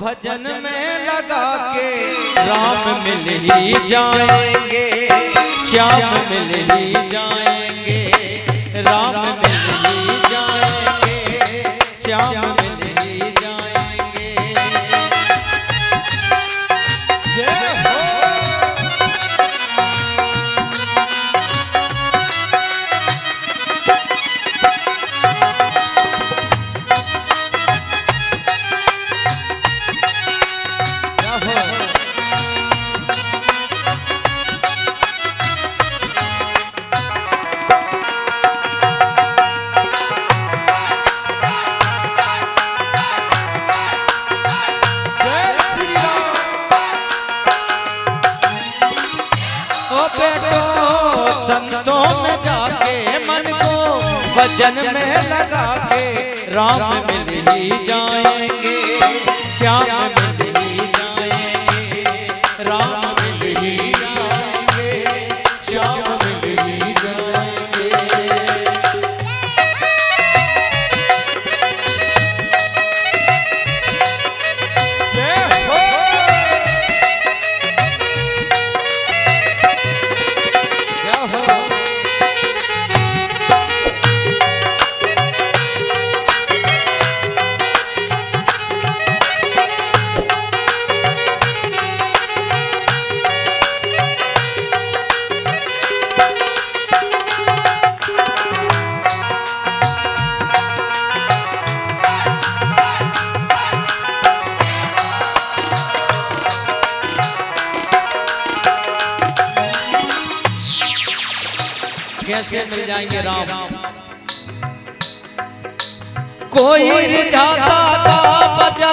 भजन में लगा के राम मिल ही जाएँगे श्याम मिल ही जाएँगे राम भजन में लगा के राम मिल ही जाएँगे कैसे मिल जाएँगे राम। कोई रिझाता का बजा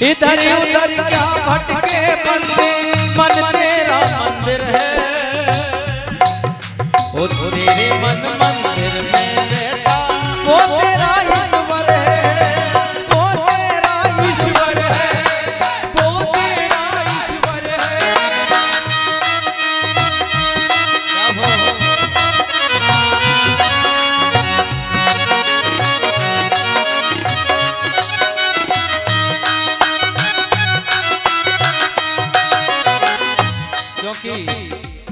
इधर उधर क्या भटके बनते मन तेरा मंदिर है। ओ तेरे मन मंदिर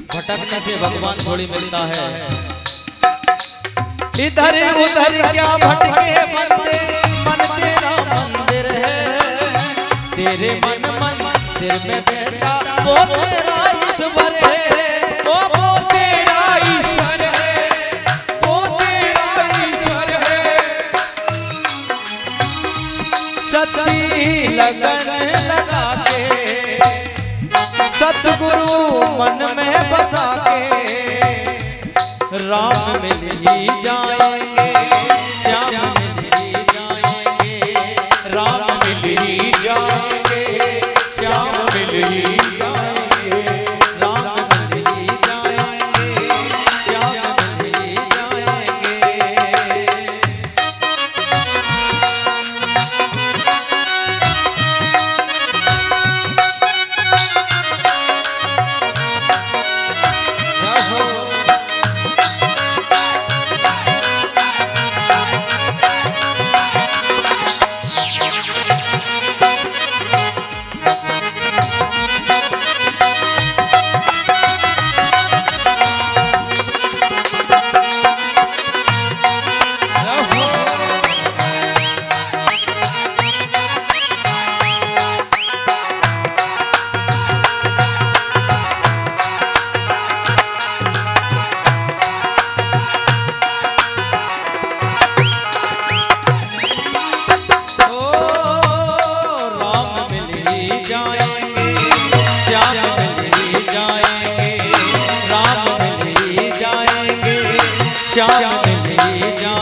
भटकने से भगवान थोड़ी मिलता है। इधर उधर क्या भटके बनते मन तेरा मंदिर है। तेरे मन मंदिर में बेटा वो तेरा ईश्वर है। वो वो तेरा ईश्वर है। वो तेरा ईश्वर है। सच्ची लगन लगा के सतगुरु मन में बसा के राम मिल ही जाएँगे हो जाए जा